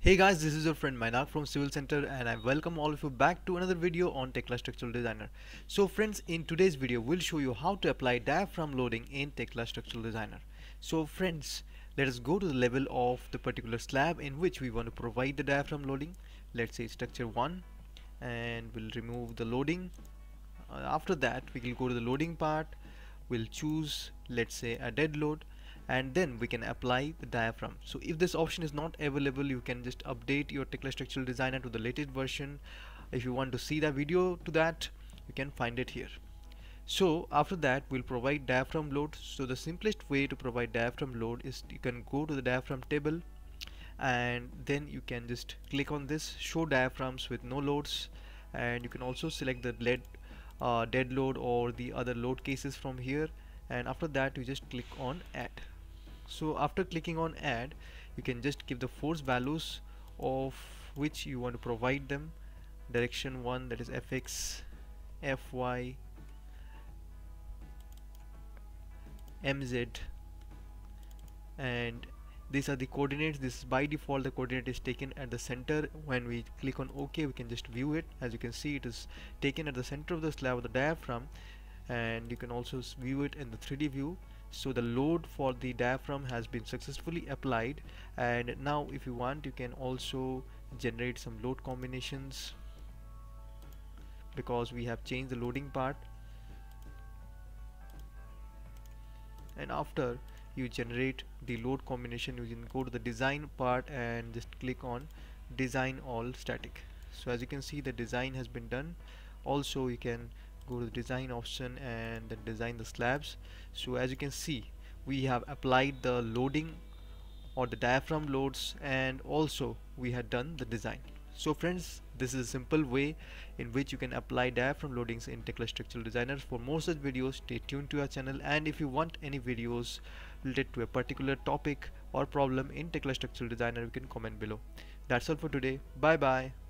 Hey guys, this is your friend Mainak from Civil Center and I welcome all of you back to another video on Tekla Structural Designer. So friends, in today's video, we'll show you how to apply diaphragm loading in Tekla Structural Designer. So friends, let us go to the level of the particular slab in which we want to provide the diaphragm loading. Let's say structure 1 and we'll remove the loading. Uh, after that, we will go to the loading part. We'll choose, let's say, a dead load and then we can apply the diaphragm. So if this option is not available you can just update your Tekla structural designer to the latest version. If you want to see the video to that you can find it here. So after that we'll provide diaphragm load. So the simplest way to provide diaphragm load is you can go to the diaphragm table and then you can just click on this show diaphragms with no loads. And you can also select the lead uh, dead load or the other load cases from here. And after that you just click on add so after clicking on add you can just give the force values of which you want to provide them. Direction 1 that is fx fy mz and these are the coordinates. This is by default the coordinate is taken at the center. When we click on ok we can just view it. As you can see it is taken at the center of the slab of the diaphragm and you can also view it in the 3d view. So the load for the diaphragm has been successfully applied and now if you want you can also generate some load combinations because we have changed the loading part. And after you generate the load combination you can go to the design part and just click on design all static. So as you can see the design has been done. Also you can go to the design option and then design the slabs. So as you can see we have applied the loading or the diaphragm loads and also we had done the design. So friends this is a simple way in which you can apply diaphragm loadings in Tekla Structural Designer. For more such videos stay tuned to our channel. And if you want any videos related to a particular topic or problem in Tekla Structural Designer you can comment below. That's all for today. Bye bye